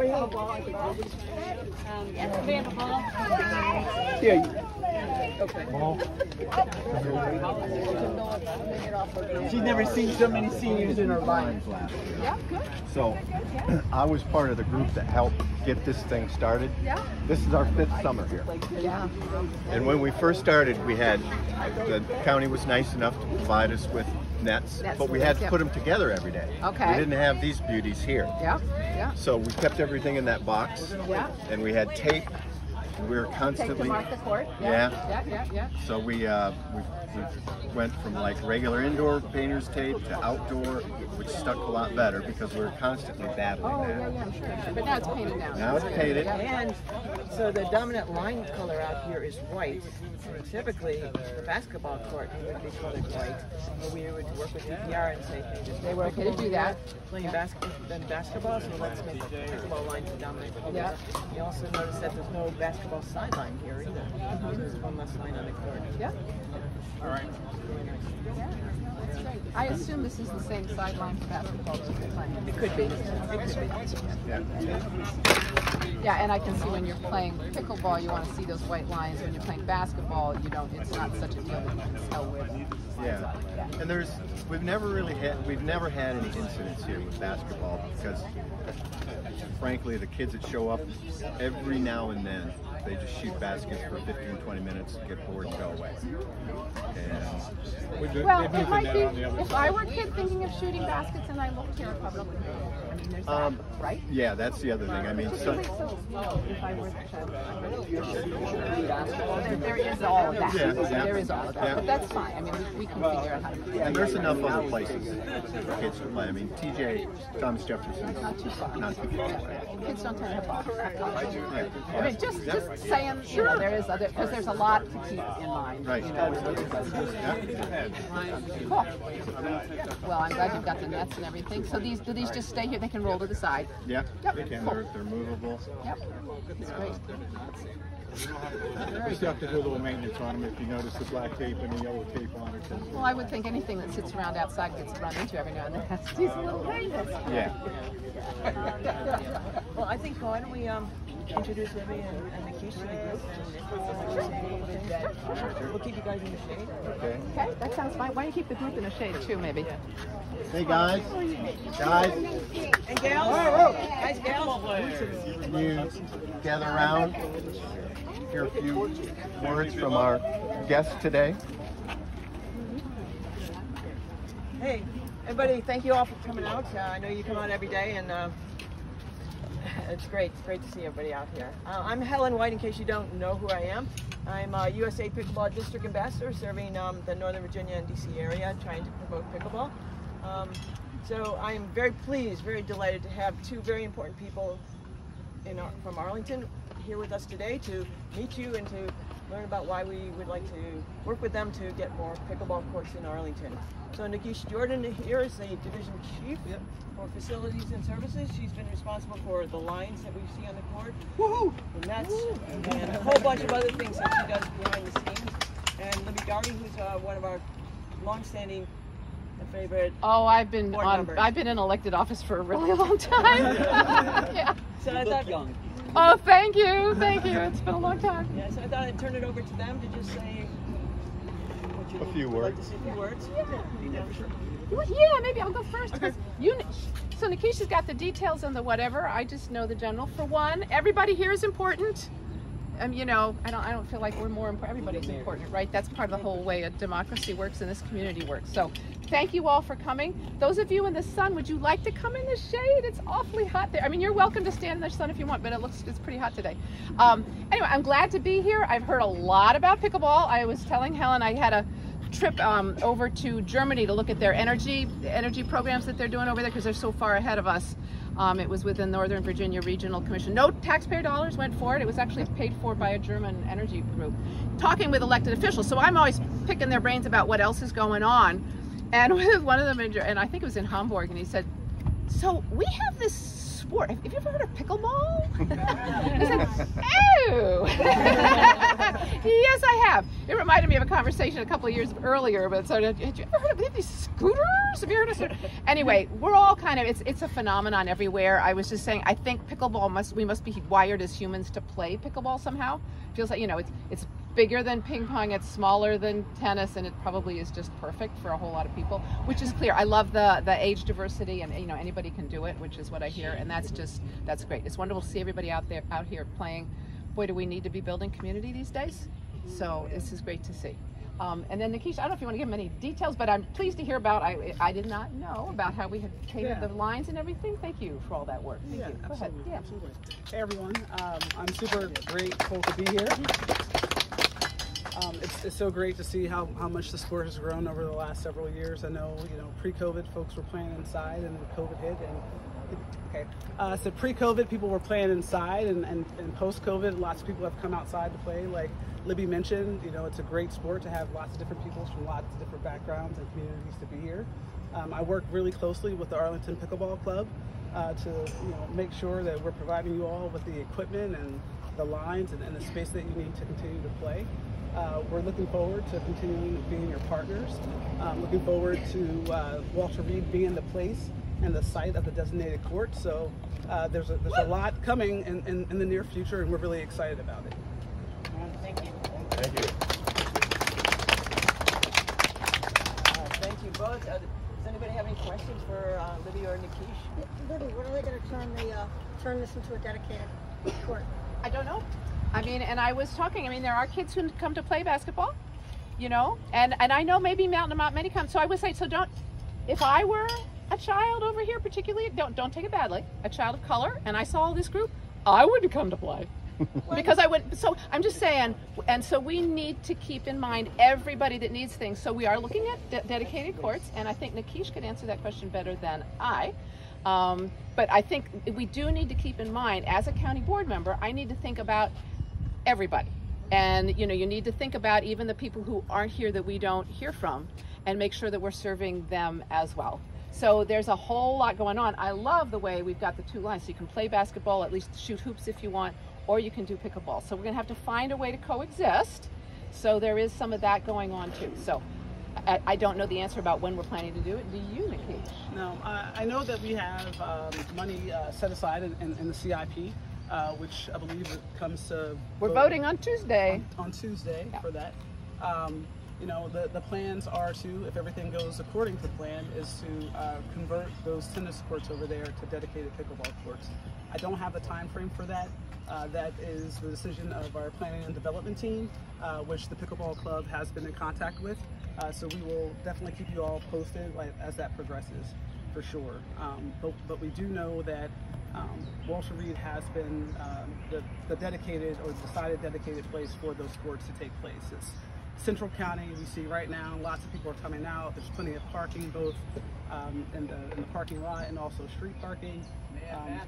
Ball. Yeah. Okay. She's never seen so many seniors in her life. Yeah, good. So I was part of the group that helped get this thing started. Yeah. This is our fifth summer here. Yeah. And when we first started, we had, the county was nice enough to provide us with nets, Nets, but we had to put them together every day. Okay. We didn't have these beauties here. Yeah. Yeah. So we kept everything in that box. Yeah. And we had tape. And We were Take to constantly. mark the court. Yeah. Yeah, yeah, yeah. So we, uh, we, we went from like regular indoor painter's tape to outdoor, which stuck a lot better because we were constantly battling Oh, that. yeah, yeah, I'm sure. But now it's painted now. Now it's painted. And so the dominant line color out here is white. And typically, the basketball court would be colored white. But we would work with DPR and say, hey, just They were okay to do that. Playing basketball, then basketball, so let's make the pickleball line the dominant color. Yeah. You also notice that there's no basketball sideline here either. So there's one less line on the court. Yeah. All right. Yeah. That's great. I assume this is the same sideline for basketball that you're playing. It could be. It could be. Yeah. Yeah, and I can see when you're playing pickleball, you want to see those white lines. When you're playing basketball, you don't. It's not such a deal that you can tell where. the Yeah. And there's, we've never really had, we've never had any incidents here with basketball because frankly, the kids that show up every now and then, they just shoot baskets for 15, 20 minutes, get bored and go away. And Well, it might be. If. I were a kid thinking of shooting baskets and I looked here, probably. I mean, there's that, Um, right? yeah, that's the other thing. I mean, so, if I were the child, there, there is all of that. Yeah, yeah. There is all of that, Yeah. but that's fine. I mean, we, we can figure out how to do that. and there's enough other places for kids to play. I mean, TJ, Thomas Jefferson, Not too far. not too far away. Kids don't tend to have balls. Yeah. I mean, just just saying, you know, there is other because there's a lot to keep in mind. Right. You know, cool. Well, I'm glad you've got the nets and everything. So these do these just stay here? They can roll to the side. Yeah, Yep. they can. Cool. They're, they're movable. Yep. That's great. We still have to do a little maintenance on them if you notice the black tape and the yellow tape on it. 'cause Well, I would think anything that sits around outside gets run into every now and then has these little maintenance. Yeah. Well, I think why don't we um, introduce Libby and, and Nikisha to the group, and if you want to say anything, we'll keep you guys in the shade. Okay. Okay, that sounds fine. Why don't you keep the group in the shade too, maybe? Hey guys, guys, And gals, guys, gals. can you gather around? Hear a few words from our guest today. Hey, everybody, thank you all for coming out. Uh, I know you come out every day, and uh, it's great. It's great to see everybody out here. Uh, I'm Helen White, in case you don't know who I am. I'm a USA Pickleball District Ambassador, serving um, the Northern Virginia and DC area, trying to promote pickleball. Um, so I am very pleased, very delighted to have two very important people in Ar- from Arlington here with us today to meet you and to learn about why we would like to work with them to get more pickleball courts in Arlington. So Nakish Jordan here is the division chief for facilities and services. She's been responsible for the lines that we see on the court, Woohoo! the nets, and a whole bunch of other things that she does behind the scenes. And Libby Garvey, who's uh, one of our longstanding favorite. Oh, I've been Board on. members. I've been in elected office for a really long time. yeah. So I thought, Oh, thank you, thank you. It's been a long time. yeah, so I thought I'd turn it over to them to just say what you A few would like words. to say a few words. Yeah, for. Well, Yeah, maybe I'll go first because you. So Nikisha's got the details and the whatever. I just know the general. For one, everybody here is important. Um, you know, I don't. I don't feel like we're more important. Everybody's important, right? That's part of the whole way a democracy works and this community works. So, thank you all for coming. Those of you in the sun, would you like to come in the shade? It's awfully hot there. I mean, you're welcome to stand in the sun if you want, but it looks it's pretty hot today. Um, anyway, I'm glad to be here. I've heard a lot about pickleball. I was telling Helen I had a trip um, over to Germany to look at their energy energy programs that they're doing over there because they're so far ahead of us. Um, it was with the Northern Virginia Regional Commission. No taxpayer dollars went for it. It was actually paid for by a German energy group. Talking with elected officials, so I'm always picking their brains about what else is going on. And with one of them, in and I think it was in Hamburg, and he said, "So we have this sport. Have you ever heard of pickleball?" Said, "Oh." Yes, I have. It reminded me of a conversation a couple of years earlier. But so, had you ever heard of these scooters? Have you heard of scooters? Anyway, we're all kind of it's it's a phenomenon everywhere. I was just saying, I think pickleball must we must be wired as humans to play pickleball somehow. Feels like you know it's it's bigger than ping pong, it's smaller than tennis, and it probably is just perfect for a whole lot of people. Which is clear. I love the the age diversity, and you know anybody can do it, which is what I hear, and that's just that's great. It's wonderful to see everybody out there out here playing boy, do we need to be building community these days. So this is great to see. Um, and then Nikisha, I don't know if you want to give them any details, but I'm pleased to hear about. I I did not know about how we had catered Yeah. the lines and everything. Thank you for all that work. Thank Yeah, you. Go absolutely, ahead. Yeah. absolutely. Hey everyone, um, I'm super grateful to be here. Um, it's, it's so great to see how, how much the sport has grown over the last several years. I know, you know, pre-COVID folks were playing inside and COVID hit and okay. Uh, so pre-COVID people were playing inside and, and, and post-COVID lots of people have come outside to play. Like Libby mentioned, you know, it's a great sport to have lots of different people from lots of different backgrounds and communities to be here. Um, I work really closely with the Arlington Pickleball Club uh, to you know make sure that we're providing you all with the equipment and the lines and, and the space that you need to continue to play. Uh, we're looking forward to continuing being your partners. Um, looking forward to uh, Walter Reed being the place and the site of the designated court. So uh, there's a, there's a lot coming in, in, in the near future, and we're really excited about it. Thank you. Thank you. Uh, thank you both. Uh, does anybody have any questions for uh, Libby or Nakish? Libby, when are they going to turn the uh, turn this into a dedicated court? I don't know. I mean, and I was talking. I mean, there are kids who come to play basketball, you know, and and I know maybe Mountain Mount many come. So I would say, so don't. If I were a child over here, particularly, don't don't take it badly. A child of color, and I saw all this group, I wouldn't come to play. because I went. So I'm just saying, and so we need to keep in mind everybody that needs things. So we are looking at de- dedicated courts, and I think Nakish could answer that question better than I. Um, but I think we do need to keep in mind, as a county board member, I need to think about everybody. And you know, you need to think about even the people who aren't here that we don't hear from and make sure that we're serving them as well. So there's a whole lot going on. I love the way we've got the two lines. So you can play basketball, at least shoot hoops if you want, or you can do pickleball. So we're going to have to find a way to coexist. So there is some of that going on too. So I, I don't know the answer about when we're planning to do it. Do you, Nakish? No, uh, I know that we have um, money uh, set aside in, in, in the CIP, uh, which I believe it comes to. We're vote voting on Tuesday. on, on Tuesday Yeah. for that. Um, you know, the, the plans are to, if everything goes according to plan, is to uh, convert those tennis courts over there to dedicated pickleball courts. I don't have a time frame for that. Uh, that is the decision of our planning and development team, uh, which the pickleball club has been in contact with. Uh, so we will definitely keep you all posted like, as that progresses, for sure. Um, but, but we do know that um, Walter Reed has been um, the, the dedicated or decided dedicated place for those sports to take place. It's Central County, we see right now, lots of people are coming out. There's plenty of parking, both um, in, the, in the parking lot and also street parking. Um,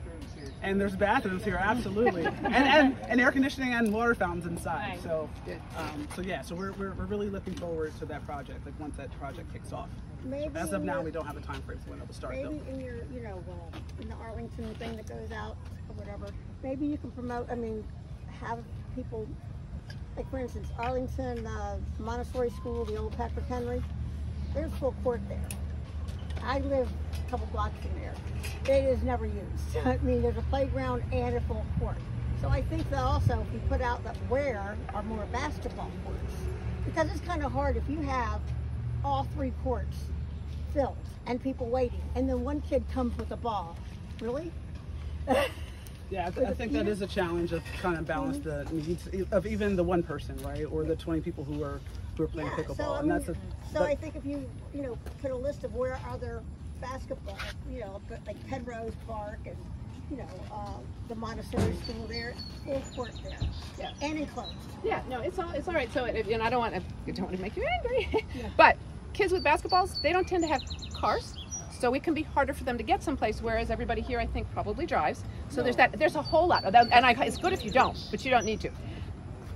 and there's bathrooms here, absolutely, and, and and air conditioning and water fountains inside. So, um, so yeah, so we're, we're, we're really looking forward to that project. Like once that project kicks off. Maybe As of now, your- we don't have a time frame for when it will start. Though. Maybe in your, you know, uh, in the Arlington thing that goes out or whatever, maybe you can promote. I mean, have people, like for instance, Arlington uh, Montessori School, the old Patrick Henry. There's full court there. I live a couple blocks from there. It is never used. I mean, there's a playground and a full court. So I think that also if we put out that where are more basketball courts, because it's kind of hard if you have all three courts filled and people waiting, and then one kid comes with a ball. Really? Yeah, I, th- I think that is a challenge of trying to balance the needs of even the one person, right, or the 20 people who are who are playing Yeah, pickleball, so, I and that's a. so but- I think if you, you know, put a list of where are there basketball, you know, but like Penrose Park and, you know, uh, the Montessori School there, full court there, Yeah. and enclosed. Yeah, no, it's all it's all right. So, it, and I don't want to I don't want to make you angry, Yeah. but kids with basketballs they don't tend to have cars, so it can be harder for them to get someplace. Whereas everybody here, I think, probably drives. So there's that. There's a whole lot, of that, and I, it's good if you don't, but you don't need to.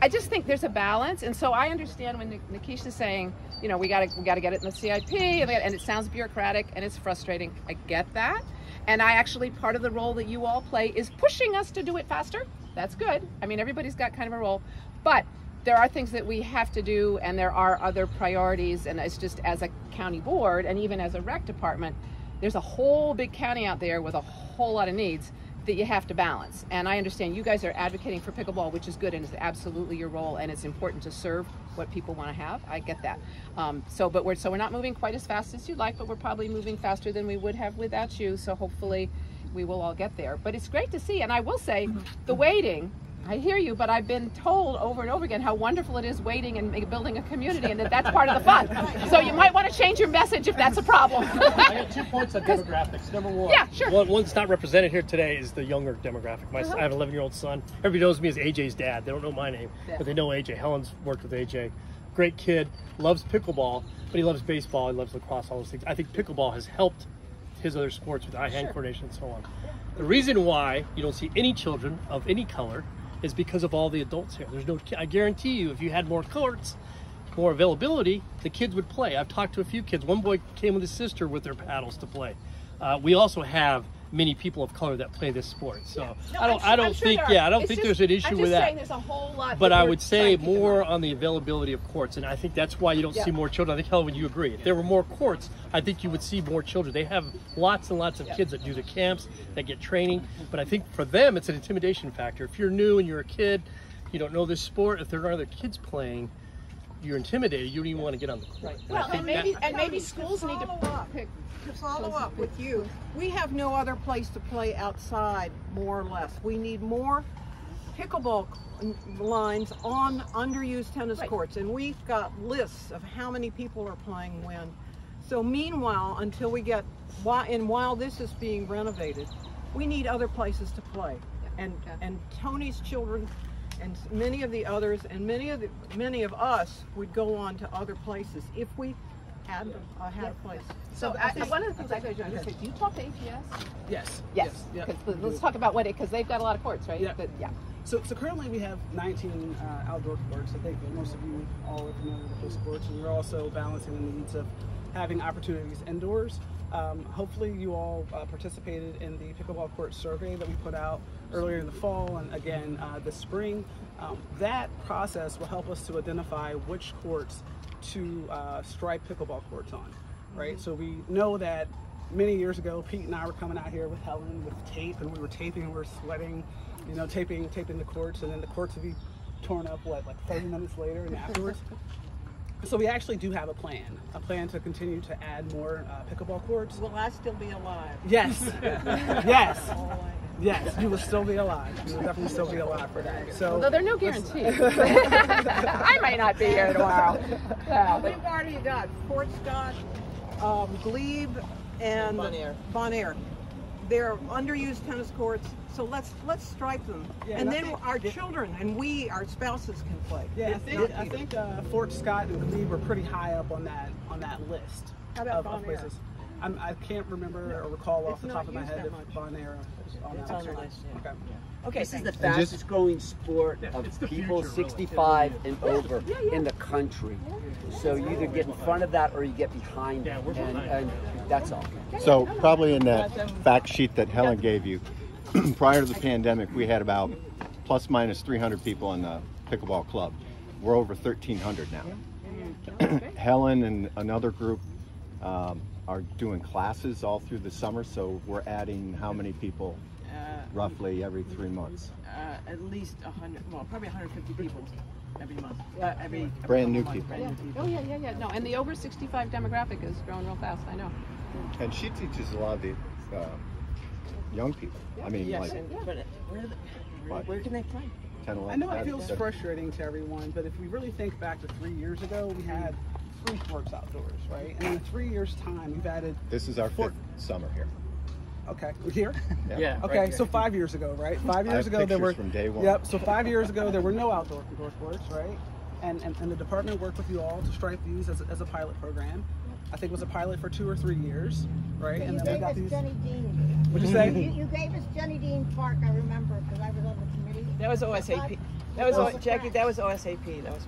I just think there's a balance, and so I understand when Nik- Nakish is saying, you know, we got to we got to get it in the CIP, and and it sounds bureaucratic and it's frustrating. I get that, and I actually part of the role that you all play is pushing us to do it faster. That's good. I mean, everybody's got kind of a role, but there are things that we have to do, and there are other priorities, and it's just as a county board, and even as a rec department, there's a whole big county out there with a whole lot of needs that you have to balance. And I understand you guys are advocating for pickleball, which is good and it's absolutely your role, and it's important to serve what people want to have. I get that. Um, so, but we're so we're not moving quite as fast as you'd like, but we're probably moving faster than we would have without you. So hopefully, we will all get there. But it's great to see, and I will say, the waiting. I hear you, but I've been told over and over again how wonderful it is waiting and building a community, and that that's part of the fun. So you might want to change your message if that's a problem. I got two points on demographics. Number one, Yeah, sure. One, one that's not represented here today is the younger demographic. My, uh-huh. I have an 11 year old son. Everybody knows me as AJ's dad. They don't know my name, Yeah. but they know AJ. Helen's worked with AJ. Great kid, loves pickleball, but he loves baseball. He loves lacrosse, all those things. I think pickleball has helped his other sports with eye hand coordination and so on. The reason why you don't see any children of any color is because of all the adults here. There's no, I guarantee you, if you had more courts, more availability, the kids would play. I've talked to a few kids. One boy came with his sister with their paddles to play. Uh, we also have many people of color that play this sport. So No, I don't, I'm I don't sure think, yeah, I don't It's think just- there's an issue with that. there's a whole lot. But I would say to keep in more on the availability of courts, and I think that's why you don't Yeah. see more children. I think Helen, would you agree? If there were more courts, I think you would see more children. They have lots and lots of kids that do the camps, that get training, but I think for them it's an intimidation factor. If you're new and you're a kid, you don't know this sport. If there are other kids playing, you're intimidated. You don't even want to get on the court. And I Well, think and maybe that- and maybe schools need to follow up. pick. To follow up with you, we have no other place to play outside, more or less. We need more pickleball lines on underused tennis Right. courts, and we've got lists of how many people are playing when. So meanwhile, until we get, while, and while this is being renovated, we need other places to play. And, Yeah. and Tony's children and many of the others and many of the, many of us would go on to other places if we had, uh, had a place. So I, think, one of the things I could do is say, do you talk to APS? Yes. Yes. Yeah. 'Cause let's talk about what it because they've got a lot of courts, right? Yeah. But, yeah. So, so currently we have 19 uh, outdoor courts. I think most of you all are familiar with those sports, and we're also balancing the needs of having opportunities indoors. Um, hopefully, you all uh, participated in the pickleball court survey that we put out earlier in the fall and again uh, this spring. Um, that process will help us to identify which courts to uh, stripe pickleball courts on, right? So we know that many years ago, Pete and I were coming out here with Helen with tape, and we were taping and we were sweating, you know, taping taping the courts, and then the courts would be torn up what like 30 minutes later and afterwards. So we actually do have a plan, a plan to continue to add more uh, pickleball courts. Will I still be alive? Yes, yes, yes. You will still be alive. You will definitely still be alive for that. So Although there are no guarantees. I might not be here tomorrow. Yeah. We've already got Fort Scott, um, Glebe, and Bon Air. Bon Air. They're underused tennis courts, so let's let's stripe them, Yeah, and and then think- our children and we, our spouses, can play. Yeah, I think I think uh, Fort Scott and Glebe are pretty high up on that on that list How about of, of places. I'm, I can't remember or recall off It's the top of my head that if much. Bon Air is on It's on the list. list, yeah. Okay. Okay, This is the thanks. fastest growing sport it's of people future, really. 65 and over in the country. So you either get in front of that or you get behind Yeah, it. we're And, and that's all. So probably in that fact sheet that Helen gave you, prior to the pandemic, we had about plus minus 300 people in the pickleball club. We're over 1,300 now. Helen and another group um, are doing classes all through the summer, so we're adding how many people Uh, roughly every three months? uh, at least 100, well, probably 150 people every month. Uh, every couple Brand new months, people. Brand new people. Oh yeah, yeah, yeah. No, and the over 65 demographic is growing real fast. I know. And she teaches a lot of the uh, young people. I mean, Yes, like and, but where, the, where, where can they play? 10, 11. I know it feels frustrating to everyone, but if we really think back to three years ago, we had three courts outdoors, right? And in three years' time, you've added. This is our Four- fifth summer here. Okay, we're here. Yeah. Okay, so five years ago, right? Five I years have ago, there were from day one. Yep. So five years ago, there were no outdoor indoor courts, right? And, and and the department worked with you all to stripe these as a, as a pilot program. I think it was a pilot for two or three years, right? You And then we got us these. Jennie Dean. What'd you You, say? you gave us Jennie Dean Park, I remember, because I was on the committee. That was OSAP. That was, Oh, O- Jackie, that was OSAP. That was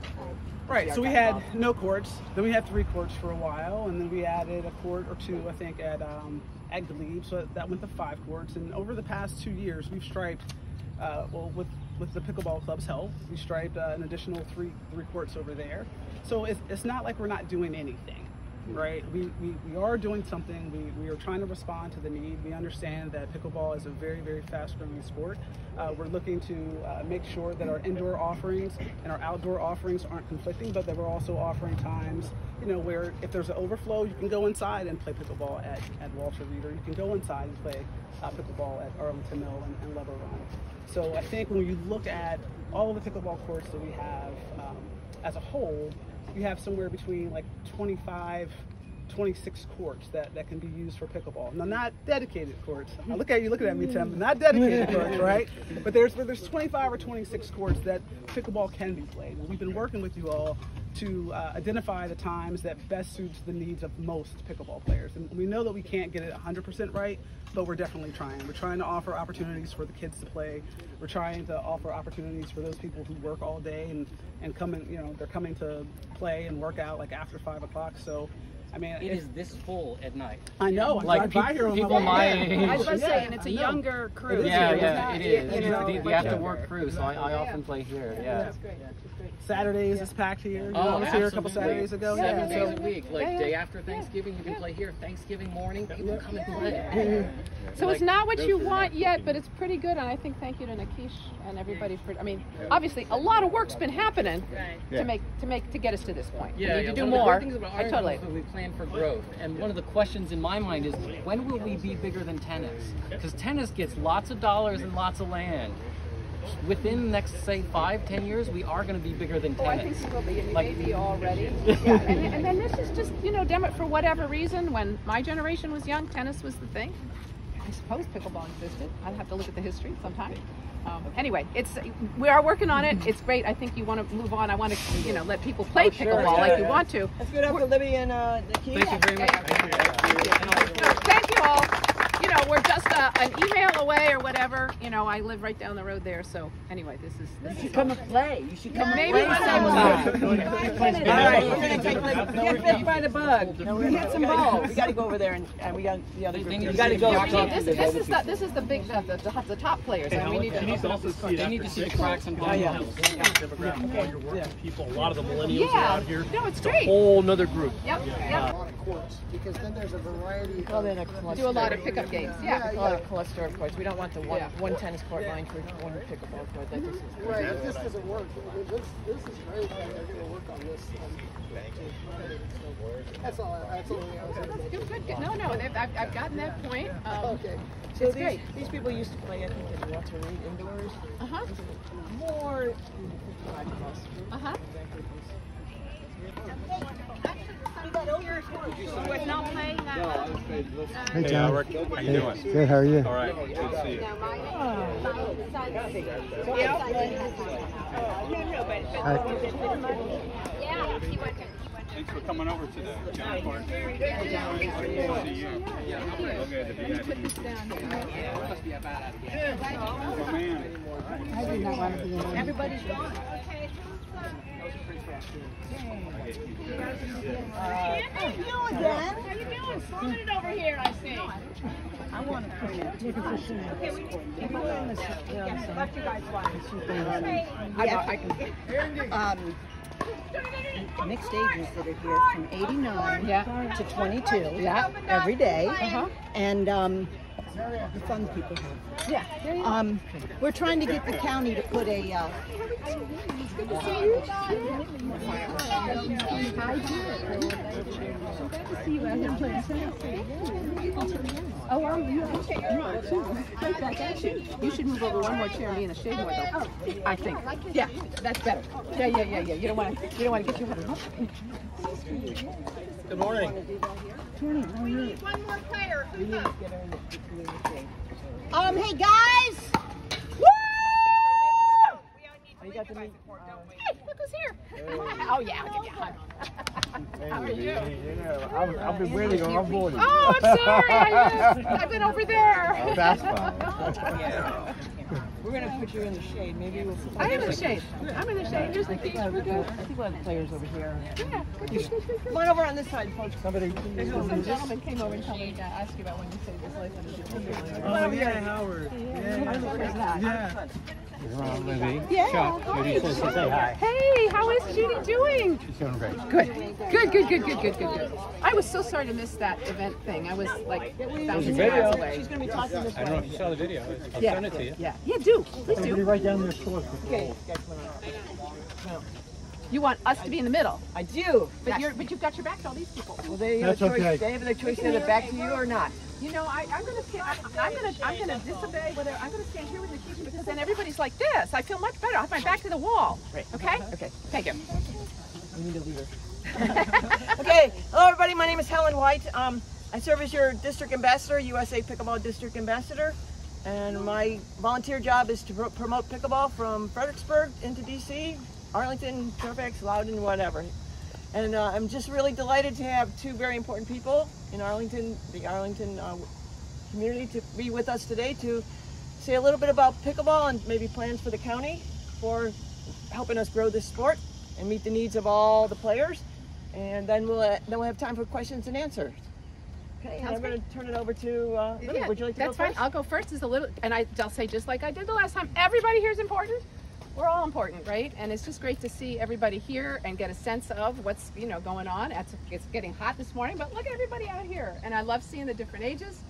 Right. So we had no courts. Then we had three courts for a while, and then we added a court or two, I think, at um, at Glebe. So that went to five courts. And over the past two years, we've striped uh, well, with with the pickleball club's help, we striped uh, an additional three three courts over there. So it's, it's not like we're not doing anything, right? We, we, we are doing something. We, we are trying to respond to the need. We understand that pickleball is a very very fast growing sport. Uh, we're looking to uh, make sure that our indoor offerings and our outdoor offerings aren't conflicting, but that we're also offering times, you know, where if there's an overflow, you can go inside and play pickleball at, at Walter Reed, or you can go inside and play uh, pickleball at Arlington Mill and, and Run. So I think when you look at all of the pickleball courts that we have um, as a whole, you have somewhere between like 25 26 courts that, that can be used for pickleball. Now, not dedicated courts. I look at you looking at me, Tim. Not dedicated courts, right? But there's there's 25 or 26 courts that pickleball can be played. We've been working with you all to uh, identify the times that best suits the needs of most pickleball players. And we know that we can't get it 100% right, but we're definitely trying. We're trying to offer opportunities for the kids to play. We're trying to offer opportunities for those people who work all day and, and come in, you know, they're coming to play and work out like after five o'clock. So I mean, it is this full at night. I know. Like I pe- people my I age. was about to say, Yeah, and it's a younger crew. Yeah, It's yeah, it is. you know, the, the after work crew, so I, I often play here. Yeah. Saturdays is packed here. Oh, you know, Oh, I was here a couple. Saturdays ago. Seven yeah, days so- a week. Like Yeah, yeah. day after Thanksgiving, you can play here. Thanksgiving morning, people come and play. Mm-hmm. So it's not what you want yet, but it's pretty good, and I think thank you to Nakish and everybody for. I mean, obviously, a lot of work's been happening Yeah. to make to make to get us to this point. Yeah, we need yeah. to do one more. great things about I totally. is we plan for growth, and one of the questions in my mind is when will we be bigger than tennis? Because tennis gets lots of dollars and lots of land. Within the next, say, five, ten years, we are going to be bigger than Oh, I think tennis. so, but you Like- may be already. yeah, and, and then this is just, you know, demo for whatever reason. When my generation was young, tennis was the thing. I suppose pickleball existed. I'd have to look at the history sometime. Um, anyway, it's we are working on it. It's great. I think you want to move on. I want to, you know, let people play Oh, sure, pickleball yeah, like yeah. you want to. Let's give it up for Libby and uh, Nikki. Thank you very much. So thank you all. You know, we're just uh, an email away or whatever. You know, I live right down the road there. So anyway, this is this is Come and play. You should come and maybe play one sometime. All right, we're gonna take like, get bit by the bug. We hit some balls. We gotta go over there and, and we got the other They- group. they You gotta go. the and this, to this is the this is the big the, the, the top players. and we need to. also see They need to see the cracks and Oh, yeah. bumps. demographic you're working people. A lot of the millennials are out here. No, it's It's a great. whole nother group. Yep. Yep. because then there's a variety Well, then a Do a lot of pickup games. Yeah. A lot of cluster of courts. We don't want the one, Yeah. one tennis court line for one pickleball court. That just is. Right, if this doesn't work, this, this is great, and they're gonna work on this. um, That's all, I- that's all I gonna say. Good, good, good. No, no, I've, I've gotten that point. Um, Okay. So It's these, great. these people used to play, I think, at Walter Reed indoors. uh-huh. More in the 55 plus. We're not playing that. Hey, John. How you doing? Good. How are you? All right, good to see you. Yeah, he went. Thanks for coming over today. John Park. Good to see you. Okay, Oh, it over here, I see. I want to watch. Um, mixed ages that are here from 89 Yeah. to 22 Yeah. every day. Uh-huh. And um, the fun people. Yeah. You. Um, we're trying to get the county to put a. Uh, Oh, um, you You should move over one more chair, me in the shade more though. I think. Yeah, that's better. Yeah, yeah, yeah, yeah. You don't want to. You don't want to get your head up. Good morning. One more player. Who's up? um, hey guys! You got to meet. Hey, look who's here. Oh yeah, I'll give you a hug. How are you? I've, I've been waiting on board. Oh, I'm sorry. I, I've been over there. Oh, that's fine. We're gonna put you in the shade. Maybe we'll. I am in the shade. I'm in the shade. Here's the key. We're good. I think we'll have players over here. Yeah. Come on over on this side, folks. Somebody. Some gentleman came over and told me to ask you about when you saved his life on the Come on over here. Howard. Yeah. Libby. Yeah. Chuck. Judy says to say hi. Hey, how is Judy doing? She's doing great. Good. Good, good, good, good, good, good, good. I was so sorry to miss that event thing. I was like thousands of miles away. She's gonna be talking this I don't know way. if you saw the video. I'll Yeah. send it to you. Yeah. Yeah, do. Please Somebody do. write down their source. Okay, guys, come on. Come on. You want us to be in the middle. I do. But Yes. you're but you've got your back to all these people. Well, they have That's a choice. okay. They have the choice to send it back to you or not. You know, I, I'm gonna sta- I, I'm gonna I'm gonna disobey whether I'm gonna stand here with the Nikisha because then everybody's like this. I feel much better. I have my back to the wall. Right. Okay? Okay. Thank you. We need a leader. okay. Hello, everybody. My name is Helen White. Um, I serve as your district ambassador, USA Pickleball District Ambassador, and my volunteer job is to pro- promote pickleball from Fredericksburg into DC, Arlington, Fairfax, Loudoun, whatever. And uh, I'm just really delighted to have two very important people in Arlington, the Arlington uh, community, to be with us today to say a little bit about pickleball and maybe plans for the county for helping us grow this sport and meet the needs of all the players. And then we'll uh, then we'll have time for questions and answers. Okay, Sounds I'm going to turn it over to uh, Lily. Yeah, Would you like to that's go fine. first? I'll go first. Is a little, and I, I'll say just like I did the last time. Everybody here is important. We're all important, right? And it's just great to see everybody here and get a sense of what's you know going on. It's, it's getting hot this morning, but look at everybody out here, and I love seeing the different ages.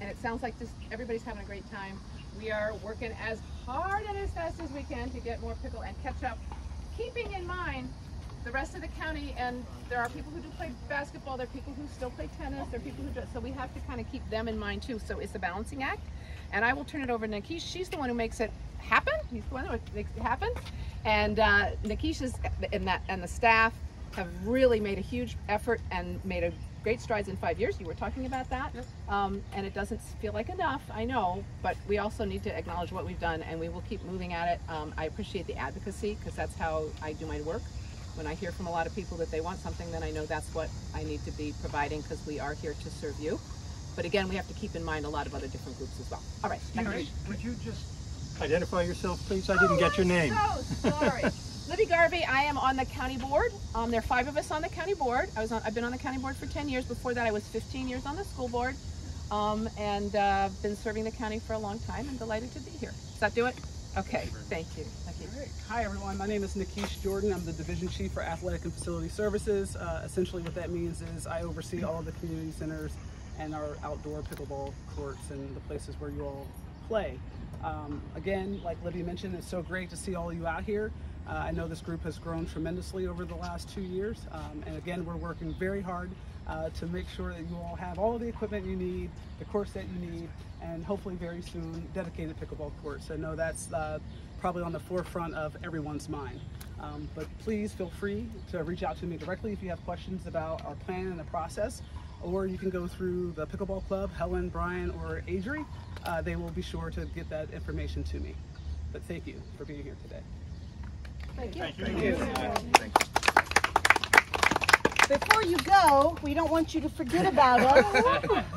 And it sounds like just everybody's having a great time. We are working as hard and as fast as we can to get more pickle and ketchup, keeping in mind the rest of the county and there are people who do play basketball there are people who still play tennis there are people who do so we have to kind of keep them in mind too so it's a balancing act. And i will turn it over to Nakish. she's the one who makes it happen he's the one who makes it happen. And uh, Nikisha's and that and the staff have really made a huge effort and made a great strides in five years you were talking about that. Um, and it doesn't feel like enough i know but we also need to acknowledge what we've done and we will keep moving at it. Um, i appreciate the advocacy because that's how i do my work when I hear from a lot of people that they want something, then I know that's what I need to be providing because we are here to serve you. But again, we have to keep in mind a lot of other different groups as well. All right, Would page. would you just identify yourself, please? I didn't get your name. So sorry. Libby Garvey, I am on the county board. Um, there are five of us on the county board. I was on, I've been on the county board for 10 years. Before that, I was 15 years on the school board. Um, and uh, been serving the county for a long time and delighted to be here. Does that do it? Okay, thank you. Thank you. Hi everyone, my name is Nakish Jordan. I'm the Division Chief for Athletic and Facility Services. Uh, essentially what that means is I oversee all of the community centers and our outdoor pickleball courts and the places where you all play. Um, again, like Libby mentioned, it's so great to see all of you out here. Uh, I know this group has grown tremendously over the last two years. Um, and again, we're working very hard uh, to make sure that you all have all the equipment you need, the courts that you need, and hopefully very soon dedicated pickleball courts. I know that's uh, probably on the forefront of everyone's mind. Um, but please feel free to reach out to me directly if you have questions about our plan and the process, or you can go through the Pickleball Club, Helen, Brian, or Adri. Uh, they will be sure to get that information to me. But thank you for being here today. Thank you. Thank you. Before you go, we don't want you to forget about us.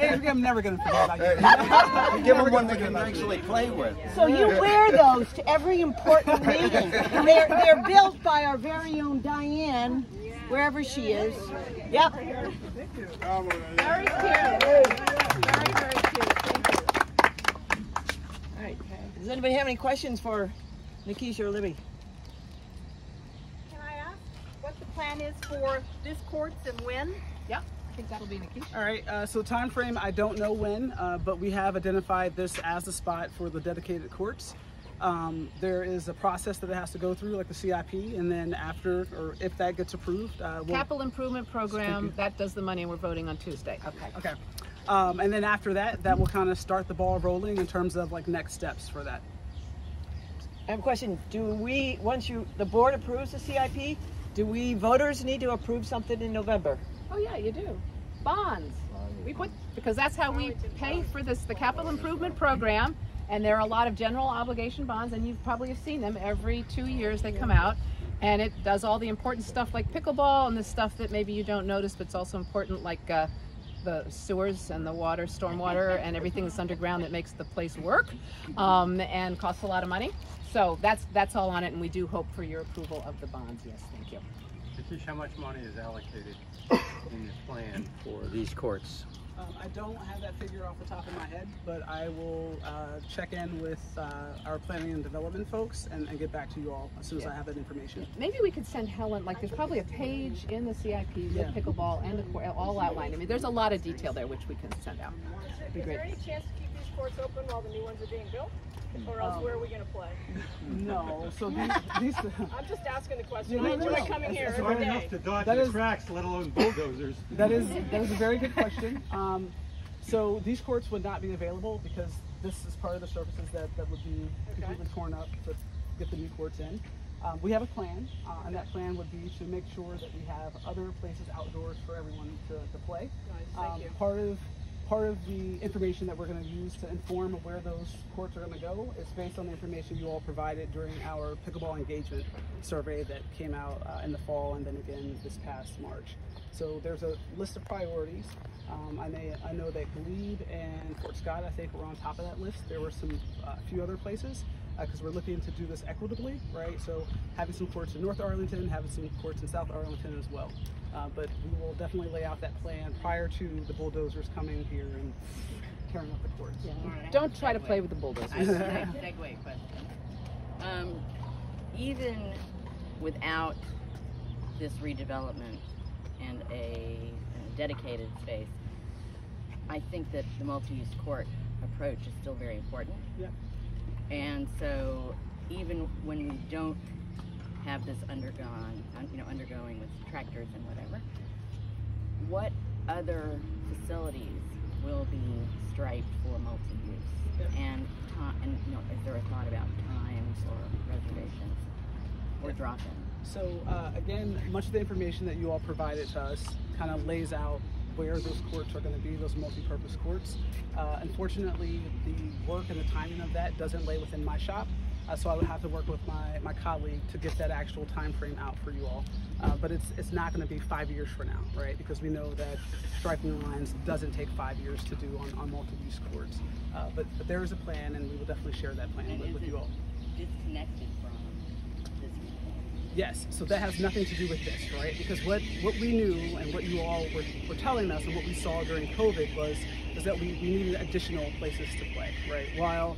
Adri, I'm never going to forget about you. Give them one they can actually play with. So you wear those to every important meeting. They're, they're built by our very own Diane, wherever she is. Yep. Very cute. Very, very cute. Thank you. All right. Does anybody have any questions for Nikisha or Libby? Can I ask what the plan is for this courts and when? Yep, I think that'll be Nikki. All right, uh, so time frame, I don't know when, uh, but we have identified this as the spot for the dedicated courts. Um, there is a process that it has to go through, like the CIP, and then after, or if that gets approved, uh, we'll, Capital Improvement Program, that does the money and we're voting on Tuesday. Okay. okay. Um, and then after that, that will kind of start the ball rolling in terms of like next steps for that. I have a question. Do we, once you, the board approves the CIP, do we voters need to approve something in November? Oh yeah, you do. Bonds. We put, because that's how we pay for this, the capital improvement program. And there are a lot of general obligation bonds and you probably have seen them every two years they come out. And it does all the important stuff like pickleball and the stuff that maybe you don't notice, but it's also important like uh, the sewers and the water, stormwater, and everything that's underground that makes the place work, um, and costs a lot of money. So that's that's all on it, and we do hope for your approval of the bonds. Yes, thank you. Satish, how much money is allocated in this plan for these courts? Um, I don't have that figure off the top of my head, but I will uh, check in with uh, our planning and development folks and, and get back to you all as soon as I have that information. Maybe we could send Helen, like, there's probably a page in the CIP with Yeah. pickleball and the court, all outlined. I mean, there's a lot of detail there which we can send out. It'd Is there any chance to keep these courts open while the new ones are being built? Or else Um, where are we gonna play? No, so these, these I'm just asking the question. Yeah, no, I enjoy no. coming That's- here that's every hard day. enough to dodge That the is- cracks, let alone bulldozers. That is that is a very good question. Um, so these courts would not be available because this is part of the surfaces that, that would be completely torn up to get the new courts in. Um, we have a plan, uh, and that plan would be to make sure that we have other places outdoors for everyone to, to play. Nice, thank Um, you. Part of part of the information that we're going to use to inform where those courts are going to go is based on the information you all provided during our pickleball engagement survey that came out uh, in the fall and then again this past March. So there's a list of priorities. Um, I, may, I know that Glebe and Fort Scott, I think, were on top of that list. There were some uh, few other places because we're looking to do this equitably, right? So having some courts in North Arlington, having some courts in South Arlington as well. Uh, but we will definitely lay out that plan prior to the bulldozers coming here and tearing up the courts. Don't try to play with the bulldozers. I have a segue question. Um, even without this redevelopment and a, a dedicated space, I think that the multi-use court approach is still very important. Yeah. And so even when we don't have this undergone, you know, undergoing with tractors and whatever, what other facilities will be striped for multi-use? And and you know, is there a thought about times or reservations or drop-in? So uh, again, much of the information that you all provided to us kind of lays out where those courts are going to be, those multi-purpose courts. Uh, unfortunately, the work and the timing of that doesn't lay within my shop. Uh, so I would have to work with my, my colleague to get that actual time frame out for you all. Uh, but it's, it's not going to be five years from now, right? Because we know that striking the lines doesn't take five years to do on, on multi-use courts. Uh, but, but there is a plan, and we will definitely share that plan with, with it you all. disconnected from? Yes, so that has nothing to do with this, right? Because what, what we knew and what you all were, were telling us and what we saw during COVID was, was that we, we needed additional places to play, right? While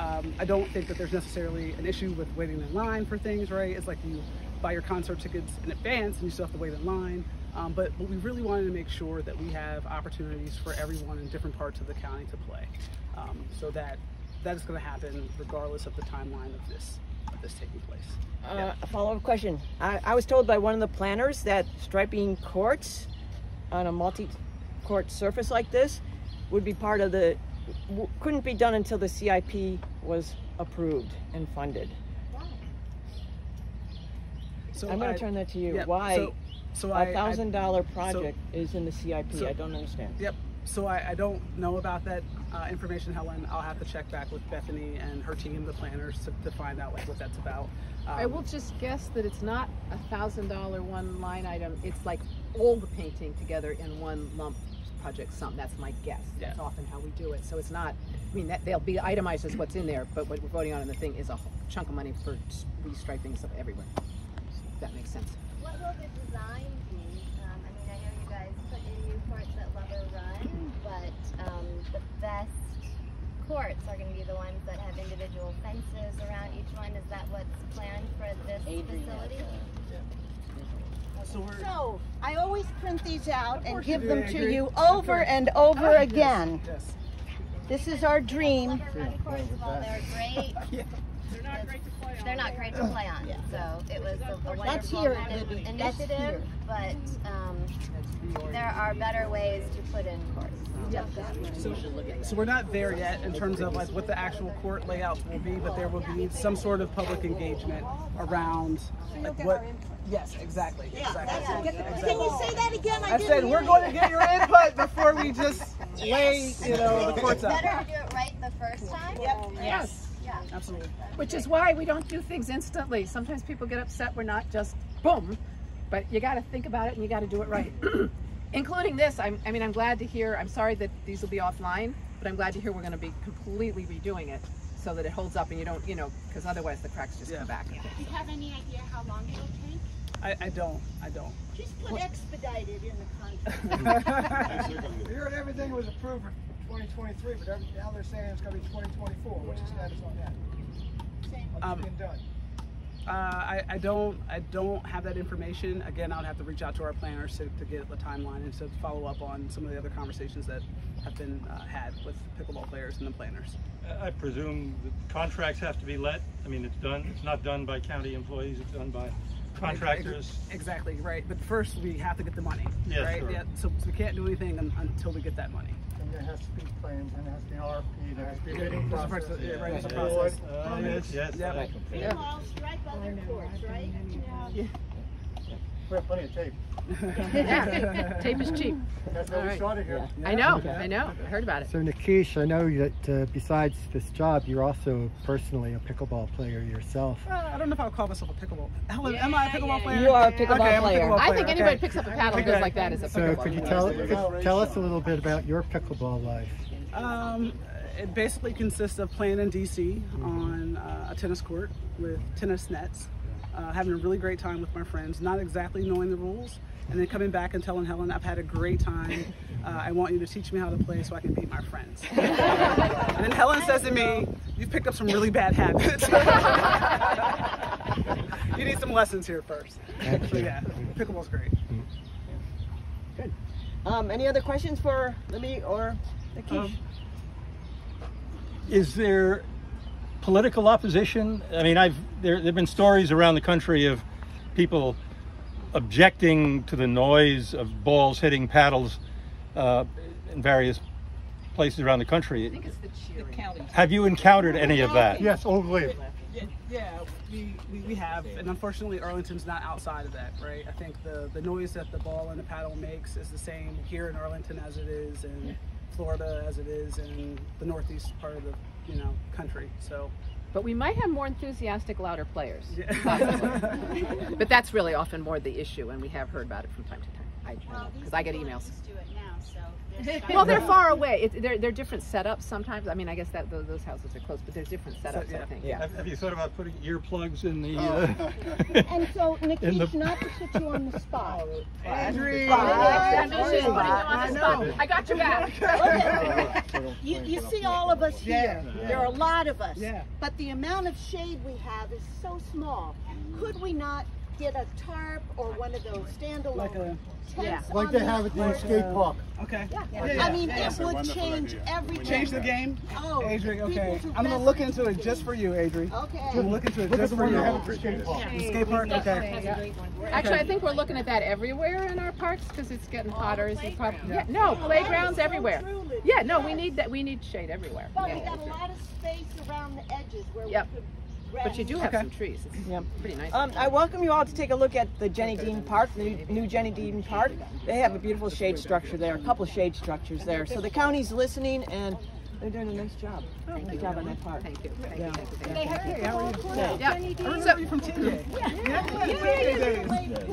um, I don't think that there's necessarily an issue with waiting in line for things, right? It's like you buy your concert tickets in advance and you still have to wait in line. Um, but, but we really wanted to make sure that we have opportunities for everyone in different parts of the county to play. Um, so that that is going to happen regardless of the timeline of this, this taking place. Uh, a follow-up question. I, I was told by one of the planners that striping courts on a multi-court surface like this would be part of the, w- couldn't be done until the CIP was approved and funded. So I'm going to turn that to you. yeah, Why so- so a thousand dollar so- project is in the CIP? I don't understand. Yep. So I, I don't know about that uh, information, Helen. I'll have to check back with Bethany and her team, the planners, to, to find out like what that's about. Um, I will just guess that it's not a thousand dollar one line item. It's like all the painting together in one lump project sum. That's my guess. Yeah. That's often how we do it. So it's not. I mean, that they'll be itemized as what's in there, but what we're voting on in the thing is a chunk of money for s- restriping stuff everywhere. If that makes sense. What will the design be? Um, I mean, I know you guys put in new courts at Lubber Run, but um, the best courts are going to be the ones that have individual fences around each one. Is that what's planned for this facility? So, I always print these out and give them to agree. you over and over Yes, again. Yes. This is our dream. Lubber Run courts, while they're great, They're not great to play on. they're not great to play on. So it was a, a That's wonderful here, kind of Libby. That's initiative, here. but um, there are better ways to put in courts. So, so we're not there yet in terms of like what the actual court layout will be, but there will be some sort of public engagement around like what. Yes, exactly. Exactly. Can you say that again? I didn't said we're going to get your input before we just lay, you know, the courts It's out. better to do it right the first time. Yep. Yes. Yeah. Absolutely. Which is why we don't do things instantly. Sometimes people get upset we're not just boom, but you got to think about it and you got to do it right. including this. I'm, I mean, I'm glad to hear. I'm sorry that these will be offline, but I'm glad to hear we're going to be completely redoing it so that it holds up and you don't, you know, because otherwise the cracks just come back. Do you have any idea how long it'll take? I, I don't. I don't. Just put expedited in the contract. We heard everything was approved for 2023, but every- now they're saying it's gonna be 2024. What's the status on that? What's Um, being done? Uh, I, I don't I don't have that information. Again, I would have to reach out to our planners to, to get the timeline and to follow up on some of the other conversations that have been uh, had with pickleball players and the planners. I presume the contracts have to be let, I mean, it's done, it's not done by county employees, it's done by contractors. Exactly right. But first, we have to get the money. Yeah, right. sure. Yeah. So, so we can't do anything un, until we get that money. And there has to be plans, and there has to be an RFP, there has to be a bidding There's a process. process, yeah, right, there's a Board, process. Uh, permits. yes, yes. Yep. Meanwhile, strike other courts, right? Yeah. We have plenty of tape. yeah, tape is cheap. That's why All we right. started here. I know, I know. I heard about it. So Nakish, I know that uh, besides this job, you're also personally a pickleball player yourself. Uh, I don't know if I would call myself a pickleball. Helen, am I a pickleball player? You are a Okay, pickleball I'm a player. I think player, anybody okay. picks up a paddle and goes like that is a So pickleball could you player. tell tell us a little bit about your pickleball life? Um, it basically consists of playing in DC on uh, a tennis court with tennis nets, uh, having a really great time with my friends, not exactly knowing the rules, and then coming back and telling Helen, I've had a great time. Uh, I want you to teach me how to play so I can beat my friends. and then Helen says to me, You've picked up some really bad habits. you need some lessons here first. Thank So yeah, pickleball's great. Um, any other questions for Libby or Nakish? Um, Is there political opposition? I mean, I've there have been stories around the country of people objecting to the noise of balls hitting paddles uh, in various places around the country. Have you encountered any of that? Yes, Old Leaf. Yeah, yeah we, we, we have, and unfortunately Arlington's not outside of that, right? I think the, the noise that the ball and the paddle makes is the same here in Arlington as it is in Florida, as it is in the northeast part of the you know country. So, But we might have more enthusiastic, louder players. Yeah. but that's really often more the issue, and we have heard about it from time to time. I because these I get emails. just do it now, so they're Well, they're far away. It, they're, they're different setups sometimes. I mean, I guess that those, those houses are close, but there's different setups. I think. Yeah. Have, have you thought about putting earplugs in the? Oh. Uh, And so, In Nakish, the- not to put you on the spot. Adri, I'm just putting you on the spot. I got your back. You, you see all of us here. Yeah, There are a lot of us. Yeah. But the amount of shade we have is so small. Could we not get a tarp or one of those standalone Like a- tents Like on they the have at the court? skate park. okay. I mean, it would change everything. Change the game, Oh, Adri. Okay, I'm gonna look into it just for you, Adri. Okay. I'm gonna look into it Look just for you. you have at the skate park. Skate park. Okay. Actually, I think we're looking at that everywhere in our parks because it's getting oh, hotter. As you probably, yeah, no oh, playgrounds everywhere. Truly. Yeah, no, we need that. We need shade everywhere. But we Yeah. got a lot of space around the edges where Yep. we could But you do have Okay. some trees. It's Yeah. pretty nice. Um, I welcome you all to take a look at the Jennie Dean Park, the new, new Jennie Dean Park. They have a beautiful shade structure there, a couple of shade structures there. So the county's listening and they're doing a nice job. Nice job on that park. Thank you. Thank Yeah. you. Thank you. They have pickleball courts, Yeah. Yeah. Jennie Dean. I from TJ.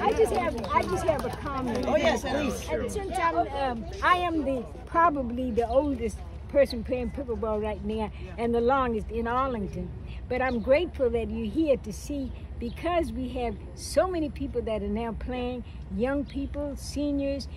I just have I just have a comment. Oh, yes, please. And since I'm um, I am the probably the oldest person playing pickleball right now and the longest in Arlington, but I'm grateful that you're here to see because we have so many people that are now playing, young people, seniors,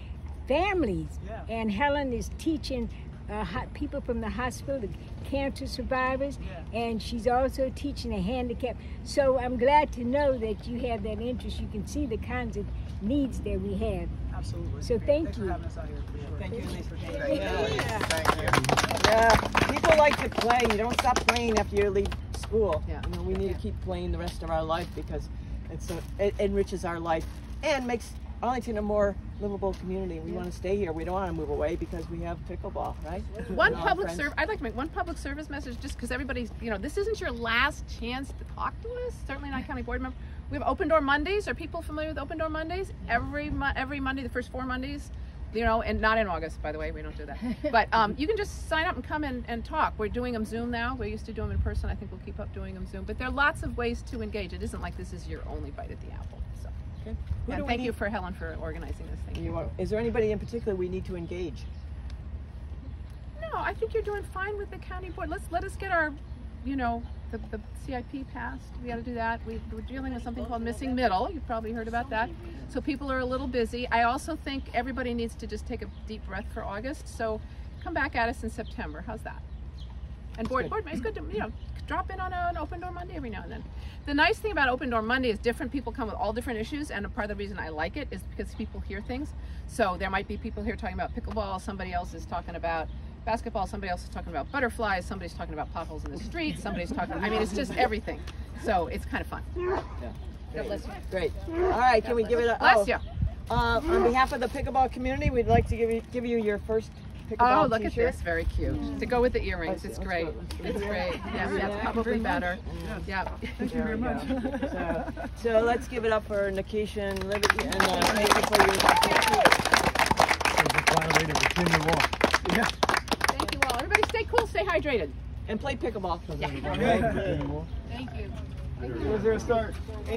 families, Yeah. and Helen is teaching uh, people from the hospital, the cancer survivors, and she's also teaching a handicap. So I'm glad to know that you have that interest. You can see the kinds of needs that we have. Absolutely. So thank Thanks you. having us out here. Sure. Thank you, Elise, for being Thank here. you. Thank you. Yeah, people like to play. You don't stop playing after you leave school. Yeah. You know, we need to keep playing the rest of our life because it's so, it enriches our life and makes Arlington a more livable community. We want to stay here. We don't want to move away because we have pickleball, right? One public service. I'd like to make one public service message, just because everybody's, you know, this isn't your last chance to talk to us. Certainly not county board member. We have Open Door Mondays. Are people familiar with Open Door Mondays? Every mo- every Monday, the first four Mondays, you know, and not in August, by the way. We don't do that. but um, you can just sign up and come in and talk. We're doing them Zoom now. We used to do them in person. I think we'll keep up doing them Zoom. But there are lots of ways to engage. It isn't like this is your only bite at the apple. So. Okay. And thank you for Helen for organizing this thing. You are, is there anybody in particular we need to engage? No, I think you're doing fine with the county board. Let's let us get our, you know, the, the CIP passed. We got to do that. We, we're dealing with something called missing middle. You've probably heard about that. So people are a little busy. I also think everybody needs to just take a deep breath for August. So come back at us in September. How's that? And board, board, it's good to you know drop in on a, an open door Monday every now and then. The nice thing about open door Monday is different people come with all different issues, and a part of the reason I like it is because people hear things. So there might be people here talking about pickleball, somebody else is talking about basketball, somebody else is talking about butterflies, somebody's talking about potholes in the street, somebody's talking. I mean, it's just everything. So it's kind of fun. God bless you. Great. All right, can we give it a Bless oh, you. Uh, on behalf of the pickleball community, we'd like to give you give you your first pickleball Oh, look at t-shirt. this, very cute. To go with the earrings, Let's- it's let's great. go, let's go. It's great. Yeah, yeah, Yeah, probably very much. better. Yeah. Thank you very much. so, so let's give it up for Nikisha and Liberty, and uh, thank you for your. Yeah. Thank you all. Everybody stay cool, stay hydrated. And play pickleball. Yeah. Right. Thank you. Zero zero start.